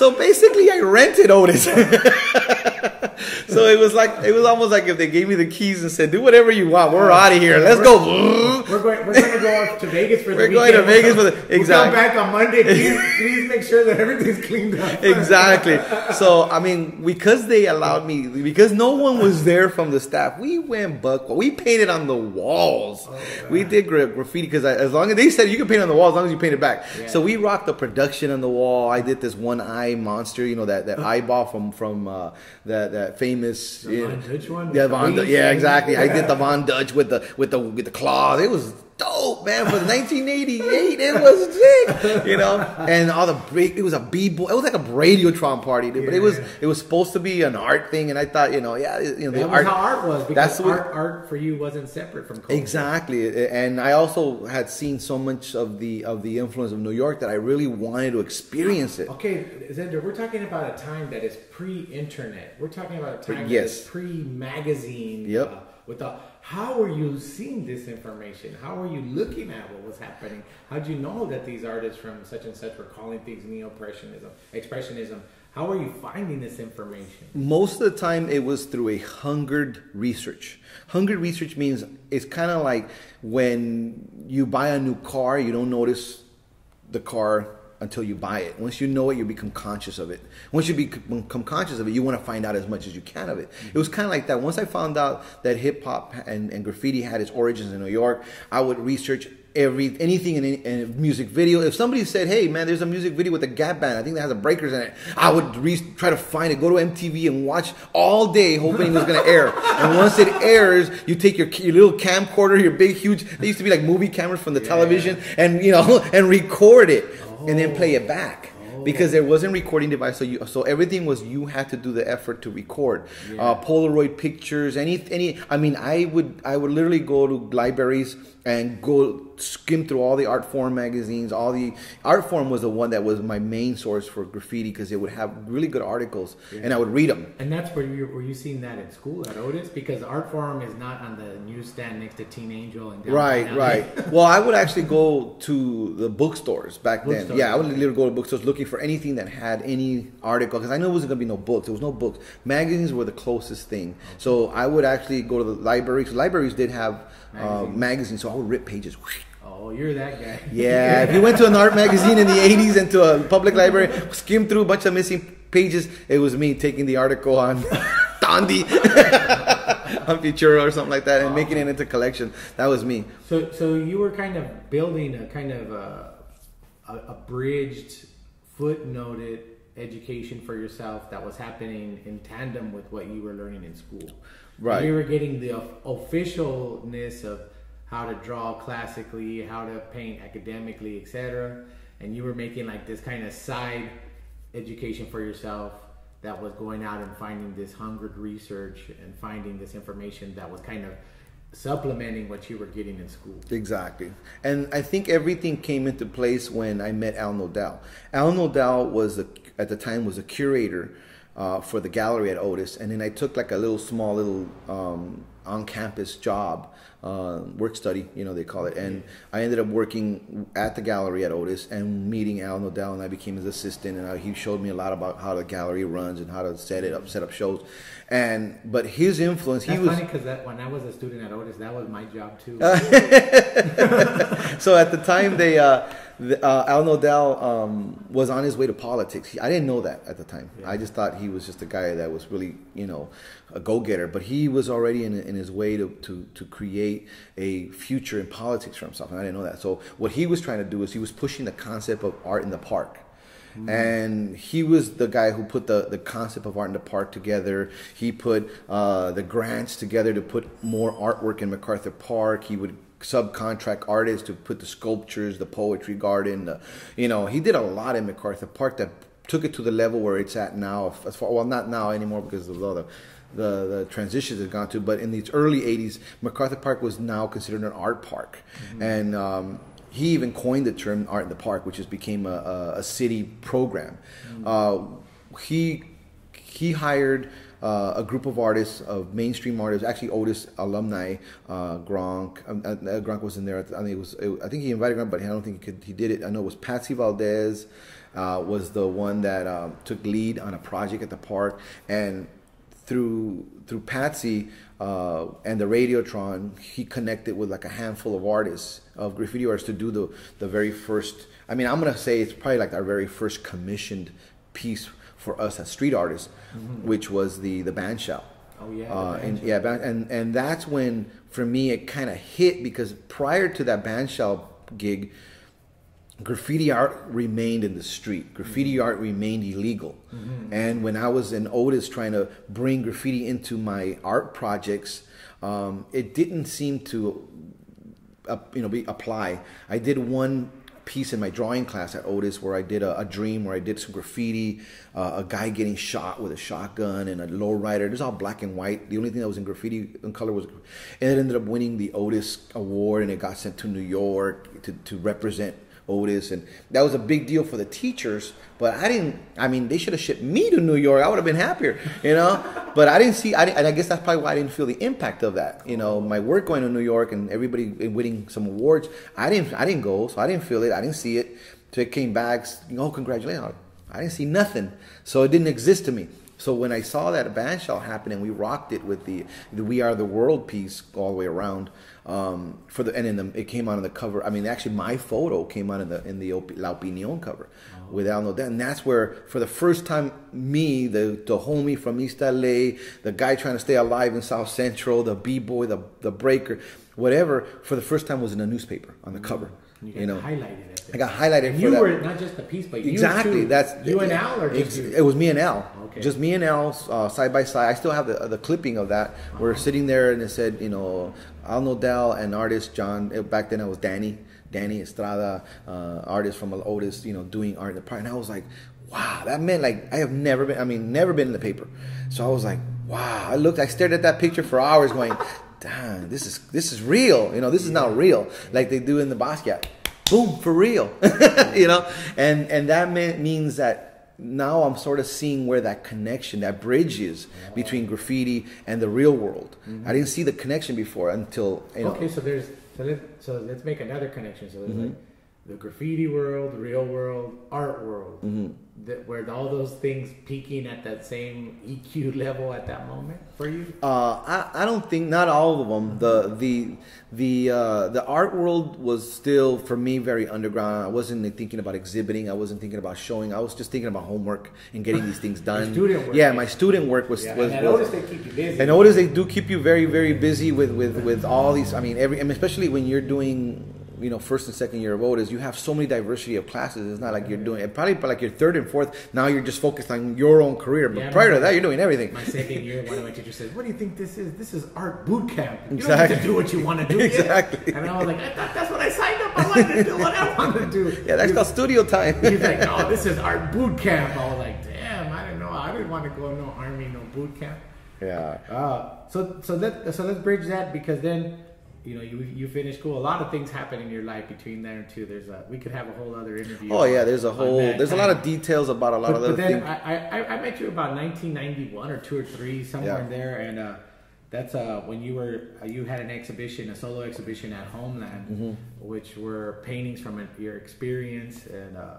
so basically, I rented Otis. so it was like it was almost like if they gave me the keys and said, "Do whatever you want. We're out of here. Let's we're, go." We're going. We're going to go to Vegas for the weekend. We're weekend. going to Vegas for the exactly. We'll come back on Monday. Please, please make sure that everything's cleaned up. exactly. So I mean, because they allowed me, because no one was there from the staff, we went buck. We painted on the walls. Oh, we did graffiti because as long as they said you can paint on the wall as long as you paint it back. Yeah. So we rocked the production on the wall. I did this one eye monster. You know that that eyeball from from uh, that that famous the Von Dutch one. Yeah, Von, yeah, exactly. Yeah. I did the Von Dutch with the with the with the claws. It was dope, man. For 1988, it was sick, you know. And all the it was a b boy. It was like a radiotron party, dude. Yeah, but it was yeah. it was supposed to be an art thing, and I thought, you know, yeah, you know, that art, how art was. Because that's art, what, art for you wasn't separate from culture. Exactly, and I also had seen so much of the of the influence of New York that I really wanted to experience it. Okay, Zender, we're talking about a time that is pre-internet. We're talking about a time yes. that is pre-magazine. Yep. Uh, with the how are you seeing this information? How are you looking at what was happening? How do you know that these artists from such and such were calling things neo-expressionism? Expressionism. How are you finding this information? Most of the time, it was through a hungered research. Hungered research means it's kind of like when you buy a new car, you don't notice the car until you buy it. Once you know it, you become conscious of it. Once you become conscious of it, you want to find out as much as you can of it. It was kind of like that. Once I found out that hip hop and, and graffiti had its origins in New York, I would research every anything in, in, a music video. If somebody said, "Hey, man, there's a music video with a Gap band. I think that has a breakers in it," I would re- try to find it. Go to MTV and watch all day, hoping it was going to air. And once it airs, you take your, your little camcorder, your big, huge. They used to be like movie cameras from the yeah. television, and you know, and record it and then play it back. Because there wasn't recording device so you so everything was you had to do the effort to record. Yeah. uh, polaroid pictures any any i mean i would i would literally go to libraries and go skim through all the Artforum magazines. All the Artforum was the one that was my main source for graffiti because it would have really good articles, yeah. and I would read them. And that's where you were you seeing that in school at Otis because Artforum is not on the newsstand next to Teen Angel and right, right. well, I would actually go to the bookstores back then. yeah, I would literally go to bookstores looking for anything that had any article because I knew it wasn't gonna be no books. There was no books. Magazines were the closest thing, so I would actually go to the libraries. Libraries did have uh, magazines, so I would rip pages. Oh, you're that guy. yeah, if you went to an art magazine in the 80s and to a public library, skim through a bunch of missing pages, it was me taking the article on Dondi, on Futura or something like that and making it into collection. That was me. So, so you were kind of building a kind of a, a, a bridged, footnoted education for yourself that was happening in tandem with what you were learning in school. Right. You were getting the officialness of how to draw classically, how to paint academically, etc. And you were making like this kind of side education for yourself that was going out and finding this hungered research and finding this information that was kind of supplementing what you were getting in school. Exactly. And I think everything came into place when I met Al Nodal. Al Nodal was a, at the time was a curator uh, for the gallery at Otis, and then I took like a little small little um, on-campus job, uh, work study, you know they call it, and I ended up working at the gallery at Otis and meeting Al Nodal, and I became his assistant, and I, he showed me a lot about how the gallery runs and how to set it up, set up shows, and but his influence, That's he was funny because when I was a student at Otis, that was my job too. so at the time they. Uh, uh, Al Nodal um, was on his way to politics. He, I didn't know that at the time. Yeah. I just thought he was just a guy that was really, you know, a go-getter. But he was already in, in his way to, to, to create a future in politics for himself, and I didn't know that. So what he was trying to do is he was pushing the concept of art in the park. Mm-hmm. And he was the guy who put the, the concept of art in the park together. He put uh, the grants together to put more artwork in MacArthur Park. He would subcontract artists to put the sculptures, the poetry garden. The, you know, he did a lot in MacArthur Park that took it to the level where it's at now. As far well, not now anymore because of all the the, the transitions have gone to. But in these early '80s, MacArthur Park was now considered an art park, mm-hmm. and um, he even coined the term "art in the park," which has became a, a, a city program. Mm-hmm. Uh, he he hired uh, a group of artists, of mainstream artists, actually Otis alumni, uh, Gronk. Um, uh, uh Gronk was in there. I think it was. It, I think he invited Gronk, but I don't think he could. He did it. I know it was Patsy Valdez. Uh, was the one that um, took lead on a project at the park, and through through Patsy uh, and the Radiotron, he connected with like a handful of artists, of graffiti artists, to do the the very first. I mean, I'm gonna say it's probably like our very first commissioned piece for us as street artists, mm-hmm. which was the the band shell. Oh yeah, uh, and yeah, and and that's when for me it kind of hit because prior to that band shell gig, graffiti art remained in the street. Graffiti mm-hmm. art remained illegal, mm-hmm. and when I was in Otis trying to bring graffiti into my art projects, um, it didn't seem to. Uh, you know, be apply. I did one piece in my drawing class at Otis where I did a, a dream where I did some graffiti, uh, a guy getting shot with a shotgun and a lowrider. It was all black and white. The only thing that was in graffiti in color was, and it ended up winning the Otis Award and it got sent to New York to, to represent Otis, and that was a big deal for the teachers. But I didn't. I mean, they should have shipped me to New York. I would have been happier, you know. but I didn't see. I didn't, and I guess that's probably why I didn't feel the impact of that. You know, my work going to New York and everybody winning some awards. I didn't. I didn't go, so I didn't feel it. I didn't see it. So it came back. You oh, know, congratulations. I didn't see nothing, so it didn't exist to me. So when I saw that band shell happen and we rocked it with the, the "We Are the World" piece all the way around, um, for the and in the it came out on the cover. I mean, actually, my photo came out in the in the Op- La Opinion cover oh. with Al Nodal, and that's where for the first time, me, the the homie from East LA, the guy trying to stay alive in South Central, the b boy, the the breaker, whatever, for the first time was in a newspaper on the mm-hmm. cover. You, you know, highlighted it. I got highlighted. You were not just the piece, but exactly. That's you and Al, or just it was me and Al. Okay. Just me and Al uh, side by side. I still have the the clipping of that. Uh-huh. We're sitting there, and it said, you know, Al Nodal and artist John. Back then, it was Danny, Danny Estrada, uh, artist from Otis. You know, doing art in the park, and I was like, wow, that meant like I have never been. I mean, never been in the paper. So I was like, wow. I looked. I stared at that picture for hours, going damn, this is this is real. You know, this is not real like they do in the Basquiat. Boom, for real. you know, and and that means that now I'm sort of seeing where that connection, that bridge is between graffiti and the real world. Mm-hmm. I didn't see the connection before until you know. Okay, so there's so let so let's make another connection. So there's mm-hmm. like the graffiti world, the real world, art world, mm-hmm. That where all those things peaking at that same EQ level at that moment for you? Uh, I, I don't think not all of them. The the the uh, the art world was still for me very underground. I wasn't thinking about exhibiting. I wasn't thinking about showing. I was just thinking about homework and getting these things done. student work. Yeah, my student work was. Yeah, was and I noticed they keep you busy. I notice they do keep you very very busy with with with all these. I mean, every I mean, especially when you're doing you know first and second year of Otis, you have so many diversity of classes. It's not like you're doing it probably like your third and fourth. Now you're just focused on your own career. But yeah, prior to that, you're doing everything. My second year, one of my teachers said, "What do you think this is? This is art boot camp. You exactly. to do what you want to do." exactly. And I was like, I thought that's what I signed up. I wanted to do what I wanted to do. Yeah, that's called studio time. he's like, "No, this is art boot camp." I was like, "Damn, I didn't know. I didn't want to go no army, no boot camp." Yeah. Uh, so so let so let's bridge that because then you know, you you finish school. A lot of things happen in your life between there and two. There's a we could have a whole other interview. Oh yeah, there's a whole there's time. a lot of details about a lot but, of other but then things. I, I I met you about 1991 or two or three somewhere yeah. in there, and uh, that's uh, when you were uh, you had an exhibition, a solo exhibition at Homeland, mm-hmm. which were paintings from your experience, and uh,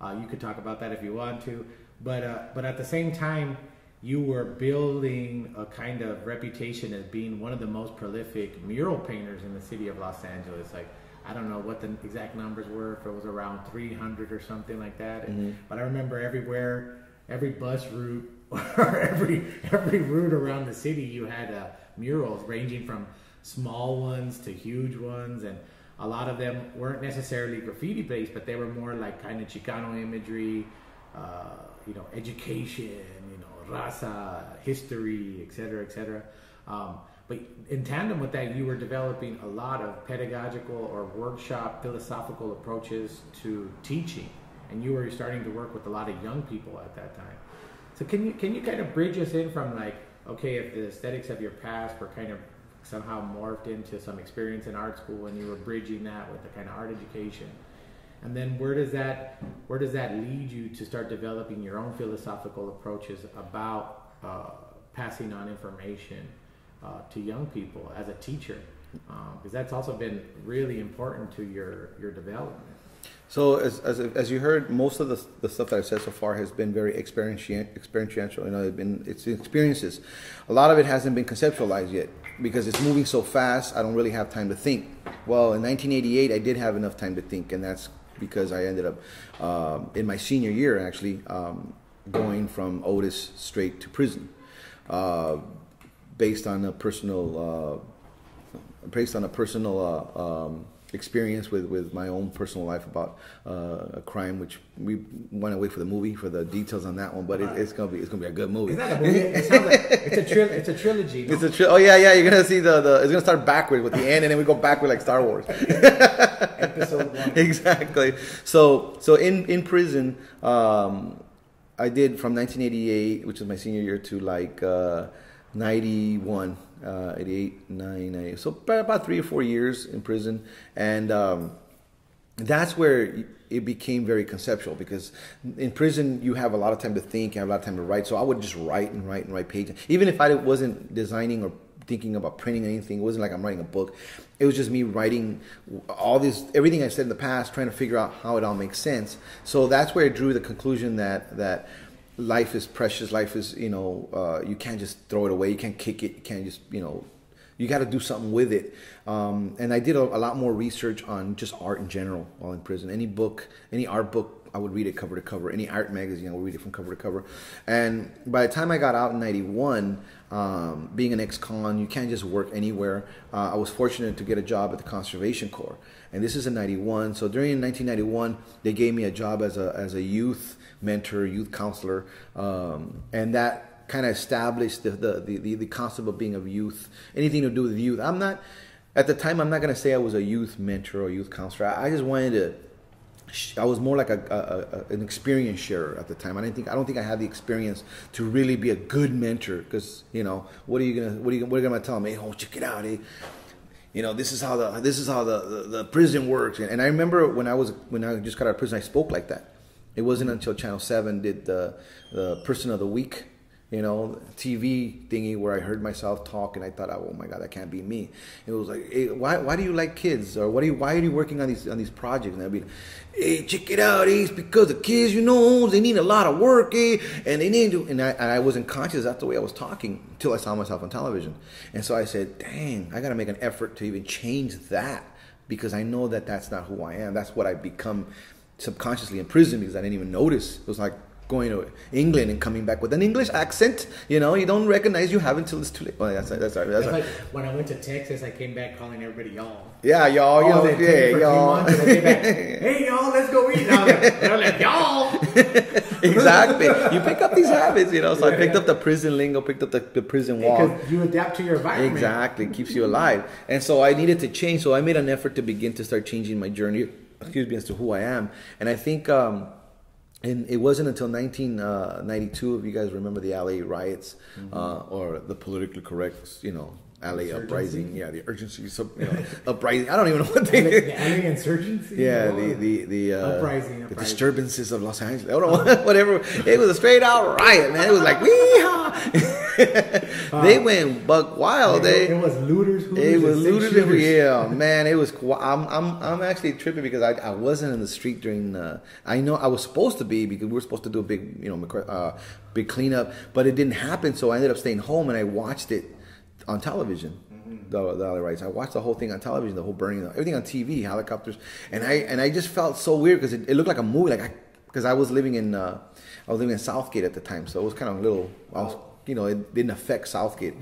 uh, you could talk about that if you want to. But uh, but at the same time you were building a kind of reputation as being one of the most prolific mural painters in the city of Los Angeles. Like, I don't know what the exact numbers were, if it was around 300 or something like that. Mm-hmm. But I remember everywhere, every bus route or every every route around the city, you had uh, murals ranging from small ones to huge ones, and a lot of them weren't necessarily graffiti based, but they were more like kind of Chicano imagery, uh, you know, education, raza, history, etc., etc. Um, but in tandem with that, you were developing a lot of pedagogical or workshop philosophical approaches to teaching, and you were starting to work with a lot of young people at that time. So can you can you kind of bridge us in from like okay, if the aesthetics of your past were kind of somehow morphed into some experience in art school, and you were bridging that with the kind of art education and then where does that where does that lead you to start developing your own philosophical approaches about uh, passing on information uh, to young people as a teacher because um, that's also been really important to your your development so as, as, as you heard, most of the, the stuff that I've said so far has been very experiential. experiential. You know, it's been it's experiences. A lot of it hasn't been conceptualized yet because it's moving so fast. I don't really have time to think. Well, in 1988, I did have enough time to think, and that's because I ended up um, in my senior year actually um, going from Otis straight to prison, uh, based on a personal uh, based on a personal uh, um, experience with, with my own personal life about uh, a crime, which we want to wait for the movie for the details on that one. But it, it's gonna be it's gonna be a good movie. Is that a movie? It like, it's a tri- it's a trilogy. No? It's a tri- oh yeah yeah you're gonna see the, the it's gonna start backward with the end and then we go backward like Star Wars. Episode one. exactly. So so in in prison. Um, I did from 1988, which is my senior year, to like uh, 91 uh, 88, 90. So about three or four years in prison. And um, that's where it became very conceptual because in prison you have a lot of time to think, have a lot of time to write. So I would just write and write and write pages. Even if I wasn't designing or thinking about printing anything, it wasn't like I'm writing a book. It was just me writing all this, everything I said in the past, trying to figure out how it all makes sense. So that's where I drew the conclusion that that life is precious. Life is, you know, uh, you can't just throw it away. You can't kick it. You can't just, you know, you got to do something with it. Um, and I did a, a, lot more research on just art in general while in prison. Any book, any art book, I would read it cover to cover. Any art magazine, I would read it from cover to cover. And by the time I got out in '91, um, being an ex-con, you can't just work anywhere. Uh, I was fortunate to get a job at the Conservation Corps, and this is in '91. So during 1991, they gave me a job as a as a youth mentor, youth counselor, um, and that kind of established the, the, the, the, concept of being a youth, anything to do with youth. I'm not, at the time, I'm not going to say I was a youth mentor or youth counselor. I, I just wanted to I was more like a, a, a an experience sharer at the time. I didn't think I don't think I had the experience to really be a good mentor because you know what are you gonna what are you what are you gonna tell them? Hey, oh check it out, hey. You know this is how the this is how the, the, the prison works. And, and I remember when I was when I just got out of prison, I spoke like that. It wasn't until Channel Seven did the the Person of the Week you know, TV thingy where I heard myself talk and I thought, oh my God, that can't be me. It was like, hey, why, why do you like kids? Or what do you, why are you working on these, on these projects? And I'd be, like, hey, check it out. It's because the kids, you know, they need a lot of work, eh? And they need to, and I, and I wasn't conscious that's the way I was talking until I saw myself on television. And so I said, dang, I got to make an effort to even change that because I know that that's not who I am. That's what I've become subconsciously in prison because I didn't even notice. It was like, going to England and coming back with an English accent. You know, you don't recognize you have until it's too late. Well, that's that's right. That's, right. like when I went to Texas, I came back calling everybody y'all. Yeah, y'all. You Oh, know, yeah, y'all. months, and I came back, hey y'all, let's go eat. And like, they're like y'all. exactly. You pick up these habits. You know, so I picked yeah. up the prison lingo, picked up the, the prison walk. Because you adapt to your environment. Exactly, keeps you alive. And so I needed to change. So I made an effort to begin to start changing my journey, excuse me, as to who I am. And I think, um, and it wasn't until 1992, if you guys remember the LA riots uh, or the politically correct, you know, LA uprising. Yeah, the urgency, so, you know, uprising. I don't even know what The, they. the LA insurgency. Yeah, the the the, uh, Uprising, the disturbances of Los Angeles. I don't know whatever. It was a straight out riot, man. It was like weehaw. they went buck wild. It, They it was looters. It was looters. shooters. Yeah, man, it was. I'm I'm I'm actually tripping because I, I wasn't in the street during. Uh, I know I was supposed to be because we were supposed to do a big you know uh, big cleanup, but it didn't happen. So I ended up staying home and I watched it on television. The, the other rights. I watched the whole thing on television, the whole burning, everything on TV, helicopters, and I and I just felt so weird because it, it looked like a movie. Like I, because I was living in uh, I was living in Southgate at the time, so it was kind of a little. I was, you know, it didn't affect Southgate.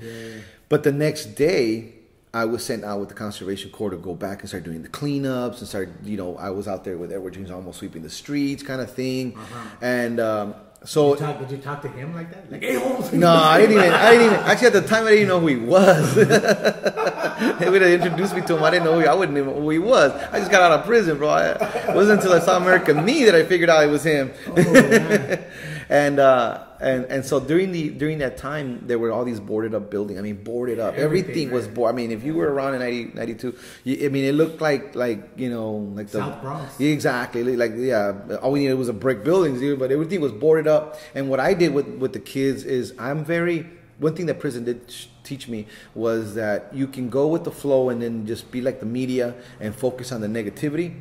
But the next day, I was sent out with the Conservation Corps to go back and start doing the cleanups and start, you know, I was out there with Edward James Olmos sweeping the streets, kind of thing. And um, so, Did you, talk, did you talk to him like that? Like, hey, Holmes. no, I didn't even. I didn't even. Actually, at the time, I didn't know who he was. they would have introduced me to him. I didn't know who he, I wouldn't even know who he was. I just got out of prison, bro. I, it wasn't until I saw American Me that I figured out it was him. and uh, and and so during the during that time, there were all these boarded up buildings. I mean, boarded up. Everything, Everything, was boarded. I mean, if you were around in 90, 92, you, I mean, it looked like like you know like the South Bronx. Exactly. Like yeah, all we needed was a brick buildings, dude, but everything was boarded up. And what I did with with the kids is I'm very one thing that prison did teach me was that you can go with the flow and then just be like the media and focus on the negativity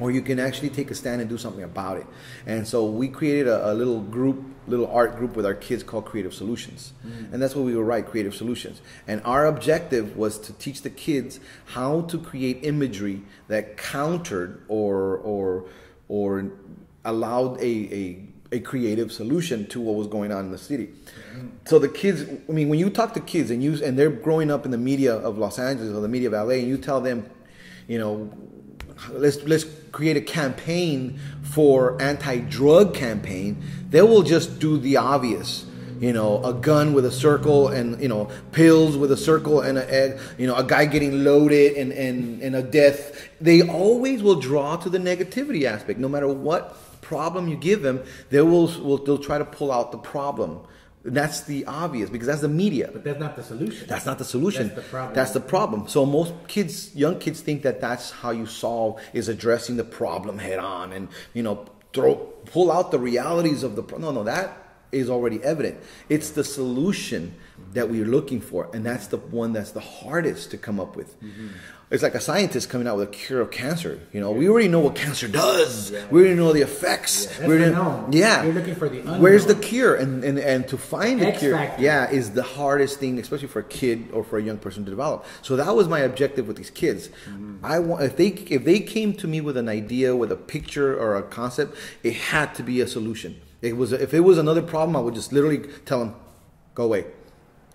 or you can actually take a stand and do something about it. And so we created a, a little group, little art group with our kids called Creative Solutions. Mm. And that's what we would write, Creative Solutions. And our objective was to teach the kids how to create imagery that countered or or or allowed a, a a creative solution to what was going on in the city. Mm-hmm. So the kids, I mean, when you talk to kids and you and they're growing up in the media of Los Angeles or the media of LA, and you tell them, you know, let's let's create a campaign for anti-drug campaign. They will just do the obvious you know a gun with a circle and you know pills with a circle and a egg you know a guy getting loaded and and, and a death. They always will draw to the negativity aspect. No matter what problem you give them they will, will they'll try to pull out the problem that's the obvious because that's the media But that's not the solution. that's not the solution. That's the problem. That's the problem. So most kids, young kids, think that that's how you solve is addressing the problem head on, and you know, throw pull out the realities of the. Pro- no, no, that is already evident. It's the solution that we're looking for, and that's the one that's the hardest to come up with. Mm-hmm. It's like a scientist coming out with a cure of cancer. You know, we already know what cancer does. We already know the effects. Yeah, we already- yeah. You're looking for the Where's the cure? And and and to find the cure, factor. yeah, is the hardest thing, especially for a kid or for a young person to develop. So that was my objective with these kids. Mm-hmm. I want if they if they came to me with an idea, with a picture or a concept, it had to be a solution. It was if it was another problem, I would just literally tell them, "Go away."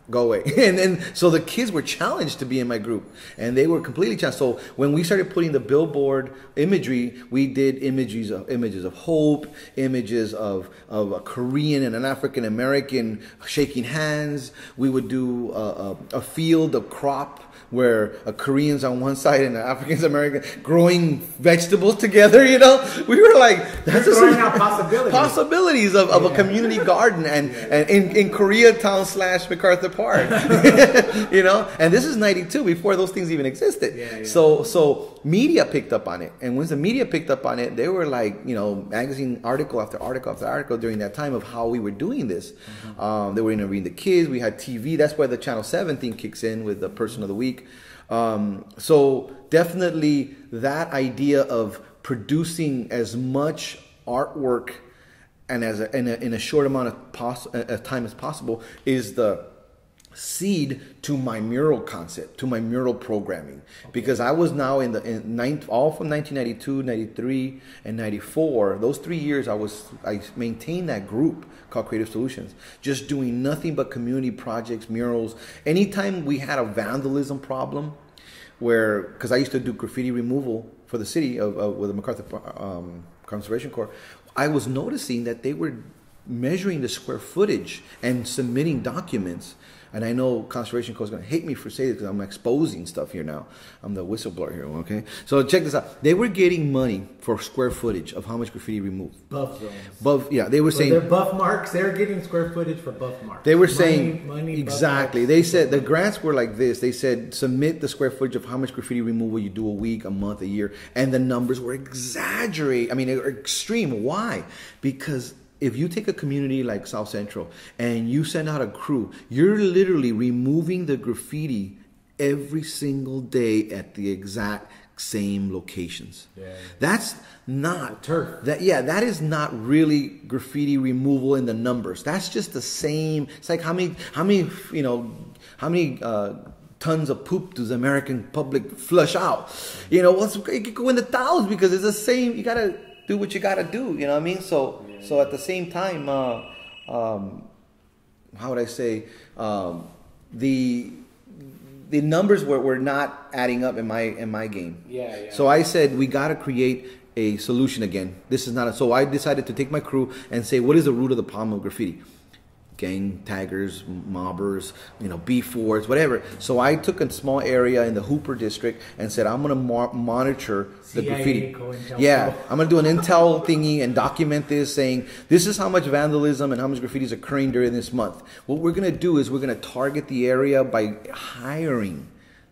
Go away. And then so the kids were challenged to be in my group, and they were completely challenged. So when we started putting the billboard imagery, we did images of images of hope, images of of a Korean and an African American shaking hands. We would do a, a, a field of crop where a Koreans on one side and an Africans American growing vegetables together. You know, we were like, that's just throwing out possibilities. Possibilities of, of yeah. a community garden and, yeah. and in, in Koreatown slash MacArthur Park. you know, and this is '92 before those things even existed. Yeah, so so media picked up on it, and once the media picked up on it, they were like, you know, magazine article after article after article during that time of how we were doing this. Mm-hmm. Um, they were interviewing the kids. We had TV. That's where the Channel Seven thing kicks in with the Person of the Week. Um, so definitely that idea of producing as much artwork and as a, in, a, in a short amount of pos- uh, time as possible is the seed to my mural concept, to my mural programming. Okay. Because I was now in the in ninth, all from 1992, 93, and 94. Those three years, I was I maintained that group called Creative Solutions, just doing nothing but community projects, murals. Anytime we had a vandalism problem, where because I used to do graffiti removal for the city of, of with the MacArthur um, Conservation Corps, I was noticing that they were measuring the square footage and submitting documents and I know Conservation Corps is going to hate me for saying this because I'm exposing stuff here now. I'm the whistleblower here, okay? So check this out. They were getting money for square footage of how much graffiti removed. Buff zones. Buff, yeah. They were saying. They're buff marks. They're getting square footage for buff marks. They were money, saying. Money, exactly. They said the grants were like this. They said submit the square footage of how much graffiti removal you do a week, a month, a year. And the numbers were exaggerated. I mean, they were extreme. Why? Because if you take a community like South Central and you send out a crew, you're literally removing the graffiti every single day at the exact same locations. Yeah. That's not turf. That yeah, that is not really graffiti removal in the numbers. That's just the same. It's like how many how many you know how many uh, tons of poop does the American public flush out? You know, well, it could go in the thousands because it's the same. You gotta do what you gotta do. You know what I mean? So so at the same time, uh, um, how would I say, um, the the numbers were, were not adding up in my in my game. Yeah, yeah. So I said we got to create a solution again. This is not a, so I decided to take my crew and say what is the root of the problem of graffiti? Gang taggers, mobbers, you know, B4s, whatever. So I took a small area in the Hooper district and said, I'm going to mo- monitor the CIA, graffiti. Yeah, I'm going to do an intel thingy and document this saying, this is how much vandalism and how much graffiti is occurring during this month. What we're going to do is we're going to target the area by hiring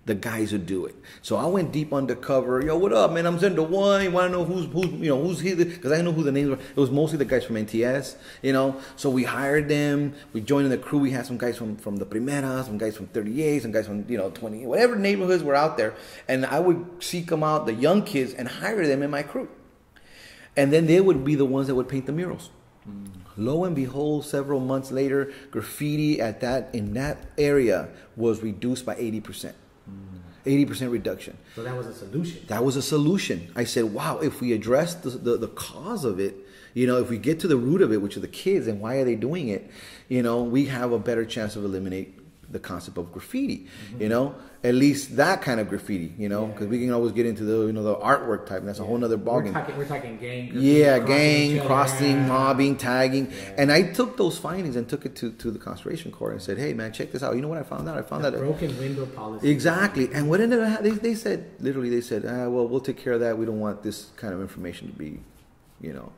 the guys who do it. So I went deep undercover. Yo, what up, man? I'm Zender One. You want to know who's who's you know who's here? Because I know who the names were. It was mostly the guys from NTS. You know, so we hired them. We joined in the crew. We had some guys from from the Primera, some guys from 38, some guys from you know 20, whatever neighborhoods were out there. And I would seek them out, the young kids, and hire them in my crew. And then they would be the ones that would paint the murals. Mm. Lo and behold, several months later, graffiti at that in that area was reduced by 80 percent. 80% reduction. So that was a solution. That was a solution. I said, wow, if we address the, the, the, cause of it, you know, if we get to the root of it, which are the kids and why are they doing it, you know, we have a better chance of eliminate the concept of graffiti, mm-hmm. you know, at least that kind of graffiti, you know, because yeah. we can always get into the you know the artwork type. And that's yeah. a whole other ballgame. We're talking, we're talking gang. Graffiti, yeah, gang, crossing, yeah. mobbing, tagging, and I took those findings and took it to, to the conservation corps and said, hey man, check this out. You know what I found out? I found the that broken window policy. Exactly, and what ended up they they said literally they said, ah, well we'll take care of that. We don't want this kind of information to be, you know,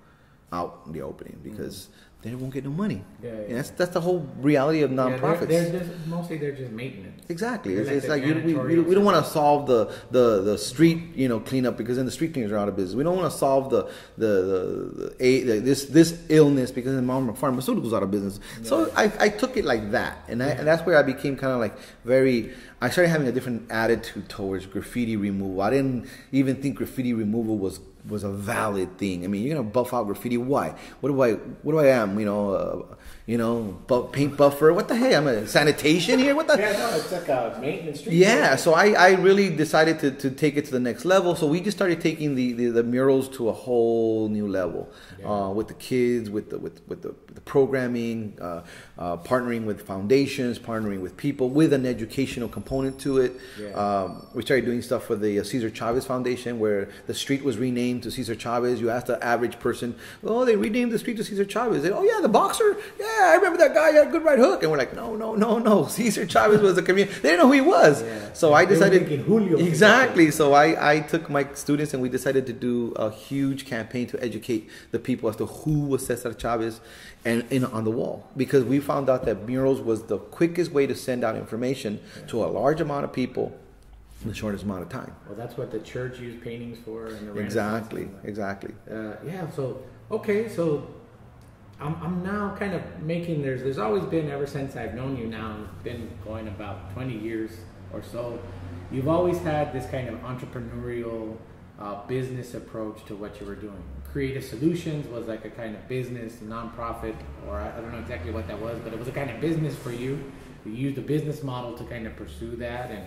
out in the opening because. Mm-hmm they won't get no money. Yeah, yeah. that's that's the whole reality of nonprofits. Yeah, they're, they're just, mostly they're just maintenance. Exactly. It's, like, it's like you, we, we, we don't want to solve the, the, the street you know cleanup because then the street cleaners are out of business. We don't want to solve the the, the, the, the, this this illness because then pharmaceuticals are out of business. So I, I took it like that, and I, and that's where I became kind of like very. I started having a different attitude towards graffiti removal. I didn't even think graffiti removal was was a valid thing. I mean, you're gonna buff out graffiti. Why? What do I? What do I am? You know, uh, you know, bu- paint buffer. What the hey? I'm a sanitation here. What the? Yeah, no, it's like a maintenance street. Yeah, so I, I really decided to, to take it to the next level. So we just started taking the, the, the murals to a whole new level Yeah. uh, with the kids, with the with, with the, the programming, uh, uh, partnering with foundations, partnering with people with an educational component to it. Yeah. Um, we started doing stuff for the uh, Cesar Chavez Foundation, where the street was renamed to Cesar Chavez. You ask the average person, "Oh, they renamed the street to Cesar Chavez." They, "Oh yeah, the boxer. Yeah, I remember that guy. He had a good right hook." And we're like, "No, no, no, no. Cesar Chavez was a community. They didn't know who he was." Yeah. So I decided Julio. exactly. So I, I took my students and we decided to do a huge campaign to educate the people as to who was Cesar Chavez and in, on the wall because we found out that murals was the quickest way to send out information to a large amount of people in the shortest amount of time. Well, that's what the church used paintings for. And the Exactly, and exactly. Uh, yeah. So okay. So I'm, I'm now kind of making. There's there's always been ever since I've known you now. It's been going about 20 years or so. You've always had this kind of entrepreneurial uh, business approach to what you were doing. Creative Solutions was like a kind of business, nonprofit, or I I don't know exactly what that was, but it was a kind of business for you. You used a business model to kind of pursue that, and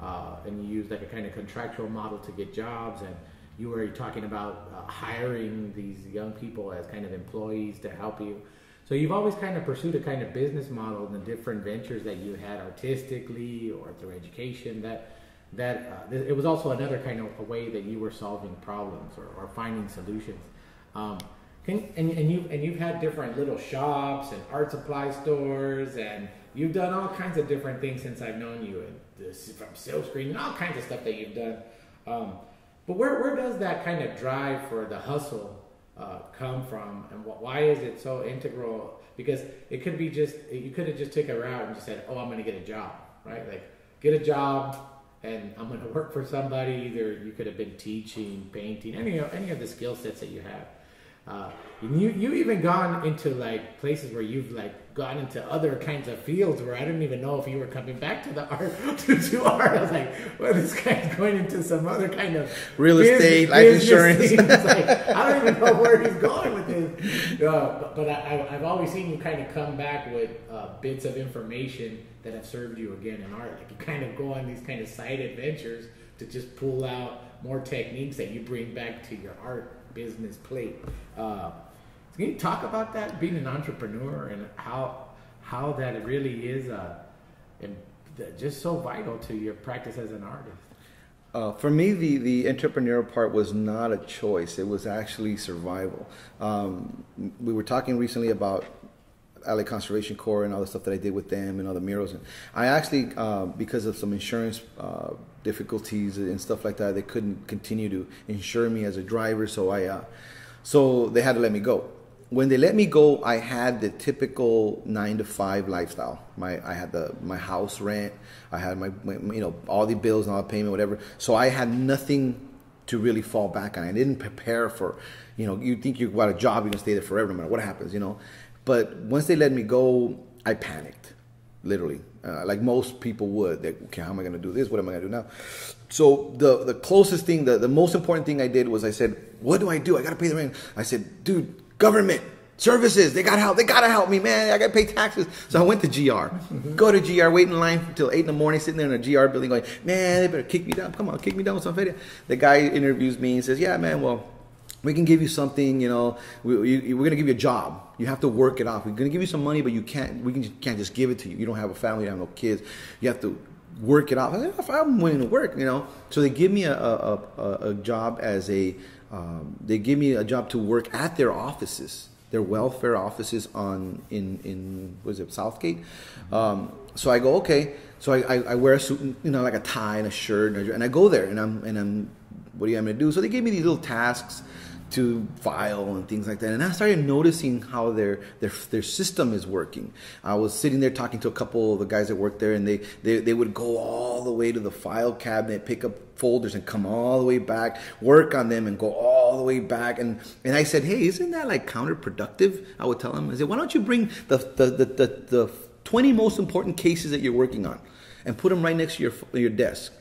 uh, and you used like a kind of contractual model to get jobs, and you were talking about uh, hiring these young people as kind of employees to help you. So you've always kind of pursued a kind of business model in the different ventures that you had artistically or through education. That that uh, it was also another kind of a way that you were solving problems or, or finding solutions. Um, can, and, and you and you've had different little shops and art supply stores and you've done all kinds of different things since I've known you and this, from silk screen and all kinds of stuff that you've done. Um, but where, where does that kind of drive for the hustle uh, come from, and wh- why is it so integral? Because it could be just you could have just took a route and just said, "Oh, I'm going to get a job," right? Like get a job, and I'm going to work for somebody. Either you could have been teaching, painting, any any of the skill sets that you have. Uh, you you even gone into like places where you've like gone into other kinds of fields where I didn't even know if you were coming back to the art to do art. I was like, well, this guy's going into some other kind of Real bus- estate, life insurance. like, I don't even know where he's going with this. Uh, but I, I- I've always seen you kind of come back with uh, bits of information that have served you again in art. Like you kind of go on these kind of side adventures to just pull out more techniques that you bring back to your art business plate. Uh, can you talk about that, being an entrepreneur, and how how that really is uh, just so vital to your practice as an artist? Uh, for me, the, the entrepreneurial part was not a choice. It was actually survival. Um, we were talking recently about LA Conservation Corps and all the stuff that I did with them and all the murals. And I actually, uh, because of some insurance uh, difficulties and stuff like that, they couldn't continue to insure me as a driver. So I, uh, so they had to let me go. When they let me go, I had the typical nine to five lifestyle. My, I had the my house rent, I had my, my you know all the bills and all the payment, whatever. So I had nothing to really fall back on. I didn't prepare for, you know, you think you got a job, you're gonna stay there forever, no matter what happens, you know. But once they let me go, I panicked, literally, uh, like most people would. Okay, how am I gonna do this? What am I gonna do now? So the the closest thing, the, the most important thing I did was I said, what do I do? I gotta pay the rent. I said, dude, government. Services, they gotta help. They gotta help me, man. I gotta pay taxes. So I went to GR. Go to GR, wait in line until eight in the morning, sitting there in a GR building, going, man, they better kick me down. Come on, kick me down with some feria. The guy interviews me and says, yeah, man, well, we can give you something, you know, we, you, we're gonna give you a job. You have to work it off. We're gonna give you some money, but you can't, we can, can't just give it to you. You don't have a family, you have no kids. You have to work it off. I'm willing to work, you know. So they give me a, a, a, a job as a, um, they give me a job to work at their offices their welfare offices on in in was it Southgate. Um, so I go okay. So I, I, I wear a suit, you know, like a tie and a shirt, and I, go there, and I'm and I'm what do you want me to do? So they gave me these little tasks to file and things like that, and I started noticing how their their their system is working. I was sitting there talking to a couple of the guys that work there, and they they, they would go all the way to the file cabinet, pick up folders, and come all the way back, work on them, and go all the way back. And and I said, hey, isn't that like counterproductive? I would tell them, I said, why don't you bring the the the the, the 20 most important cases that you're working on, and put them right next to your your desk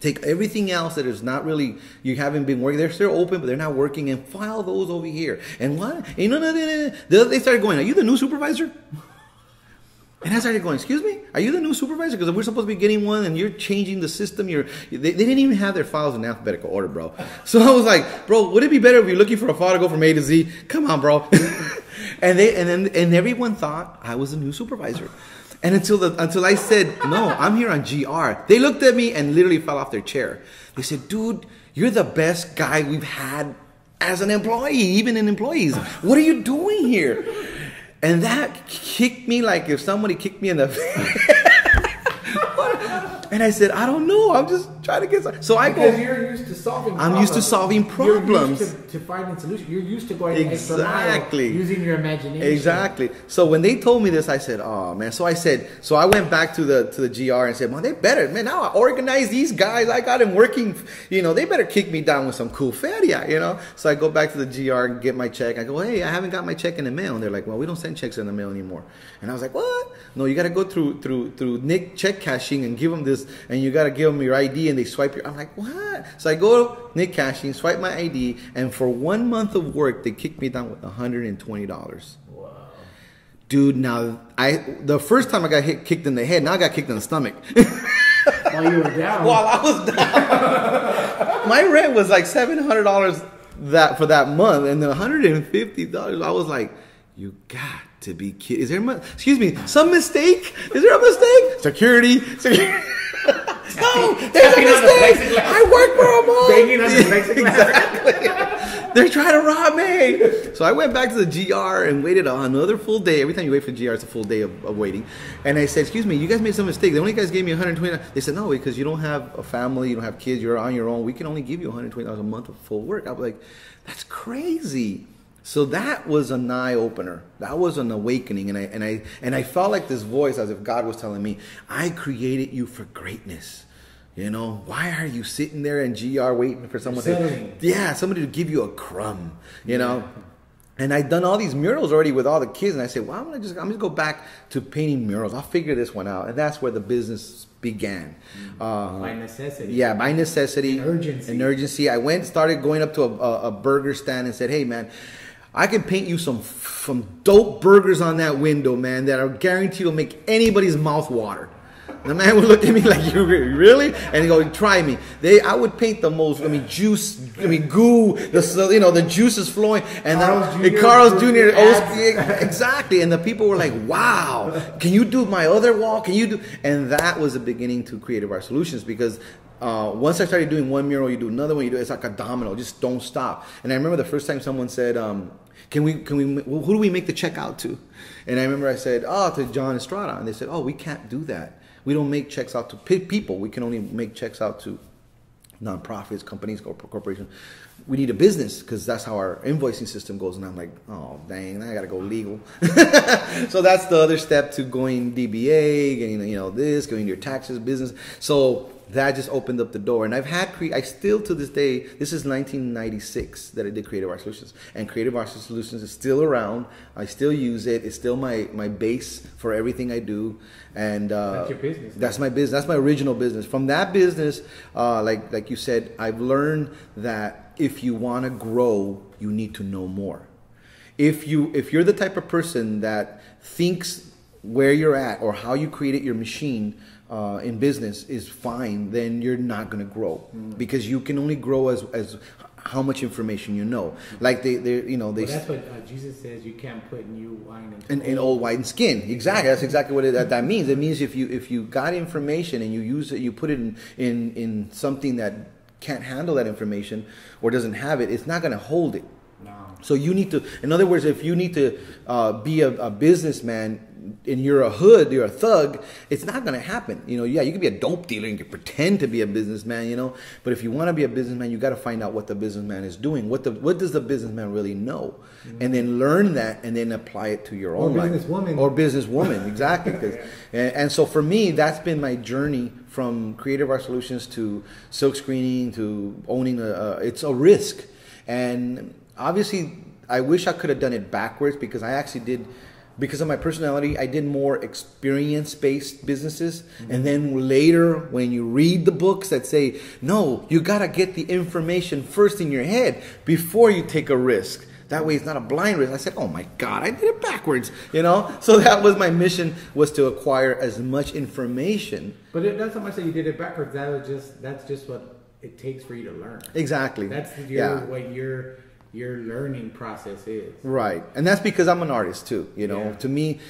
Take everything else that is not really you haven't been working. They're still open, but they're not working, and file those over here. And what? You know, no, no, no. they started going. Are you the new supervisor? And I started going, excuse me, are you the new supervisor? Because we're supposed to be getting one, and you're changing the system. You're they, they, didn't even have their files in alphabetical order, bro. So I was like, bro, would it be better if you're looking for a file to go from A to Z? Come on, bro. and they and then and everyone thought I was the new supervisor. And until the until I said, no, I'm here on GR, they looked at me and literally fell off their chair. They said, dude, you're the best guy we've had as an employee, even in employees. What are you doing here? And that kicked me like if somebody kicked me in the face. And I said, I don't know. I'm just trying to get some. So I because go. you're used to solving. I'm used to solving problems. You're used to, to finding solutions. You're used to going Exactly. using your imagination. Exactly. So when they told me this, I said, "Oh man." So I said, so I went back to the to the GR and said, "Man, they better man. Now I organize these guys. I got them working. You know, they better kick me down with some cool feria. You know." So I go back to the GR and get my check. I go, "Hey, I haven't got my check in the mail." And they're like, "Well, we don't send checks in the mail anymore." And I was like, "What? No, you got to go through through through Nix check cashing and give them this, and you got to give them your ID, and they swipe your." I'm like, "What?" So I go Nix cashing, swipe my ID, and for one month of work, they kicked me down with 120 dollars. Wow. Dude, now I the first time I got hit kicked in the head, now I got kicked in the stomach. While you were down. While I was down, my rent was like seven hundred dollars that for that month, and then one hundred and fifty dollars. I was like, "You got to be kidding! Is there? Excuse me, some mistake? Is there a mistake? Security, security." No, there's a Tapping on the mistake. I work for a month. Banging on the plexiglass. They're trying to rob me. So I went back to the GR and waited another full day. Every time you wait for the GR, it's a full day of, of waiting. And I said, "Excuse me, you guys made some mistake. The only guys gave me 120." They said, "No, because you don't have a family, you don't have kids, you're on your own. We can only give you 120 dollars a month of full work." I was like, "That's crazy." So that was an eye opener. That was an awakening, and I and I and I felt like this voice, as if God was telling me, "I created you for greatness." You know, why are you sitting there in GR waiting for someone to, yeah, somebody to give you a crumb, you know? And I'd done all these murals already with all the kids, and I said, well, I'm gonna just, I'm gonna go back to painting murals. I'll figure this one out. And that's where the business began. Uh, By necessity. yeah, by necessity. An urgency. An urgency. I went, started going up to a, a, a burger stand and said, hey, man, I can paint you some some dope burgers on that window, man, that I guarantee will make anybody's mouth water. The man would look at me like, "You really?" And he go, "Try me." They, I would paint the most. I mean, juice. I mean, goo. The you know the juice is flowing, and Carl's then Jr. Carl's Jr. Jr. exactly. And the people were like, "Wow, can you do my other wall? Can you do?" And that was the beginning to Creative Art Solutions because uh, once I started doing one mural, you do another one. You do it's like a domino. Just don't stop. And I remember the first time someone said, um, "Can we? Can we? Who do we make the check out to?" And I remember I said, "Oh, to John Estrada," and they said, "Oh, we can't do that. We don't make checks out to people. We can only make checks out to." nonprofits, companies, corporations. We need a business because that's how our invoicing system goes. And I'm like, oh dang, I gotta go legal. so that's the other step to going DBA, getting you know this, going to your taxes, business. So that just opened up the door. And I've had cre- I still to this day. This is 1996 that I did Creative Art Solutions, and Creative Art Solutions is still around. I still use it. It's still my my base for everything I do. And uh, That's your business. That's my business. That's my original business. From that business, uh, like like you said, I've learned that if you want to grow, you need to know more. If you if you're the type of person that thinks where you're at or how you created your machine uh, in business is fine, then you're not going to grow because you can only grow as as how much information you know. Like they they you know they Well, that's what uh, Jesus says. You can't put new wine into in, in old wine skin. Exactly. That's exactly what it, that, that means. It means if you if you got information and you use it, you put it in in, in something that can't handle that information or doesn't have it, it's not going to hold it. No. So you need to, in other words, if you need to uh, be a, a businessman and you're a hood, you're a thug, it's not going to happen. You know, yeah, you can be a dope dealer and you can pretend to be a businessman, you know, but if you want to be a businessman, you got to find out what the businessman is doing. What the what does the businessman really know, mm-hmm. and then learn that and then apply it to your Or own life. businesswoman. or businesswoman, exactly. 'cause- and, and so for me, that's been my journey from creative art solutions to silk screening to owning a. a it's a risk, and obviously, I wish I could have done it backwards because I actually did because of my personality, I did more experience based businesses. And then later, when you read the books that say, no, you got to get the information first in your head before you take a risk. That way, it's not a blind risk. I said, "Oh my God, I did it backwards," you know. So that was my mission: was to acquire as much information. But it doesn't much that you did it backwards. That was just that's just what it takes for you to learn. Exactly. That's your yeah. what your your learning process is. Right. And that's because I'm an artist too. You know, Yeah. to me,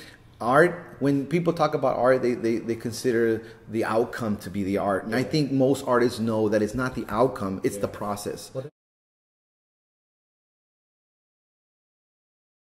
art, when people talk about art, they, they, they consider the outcome to be the art. And I think most artists know that it's not the outcome, it's the process.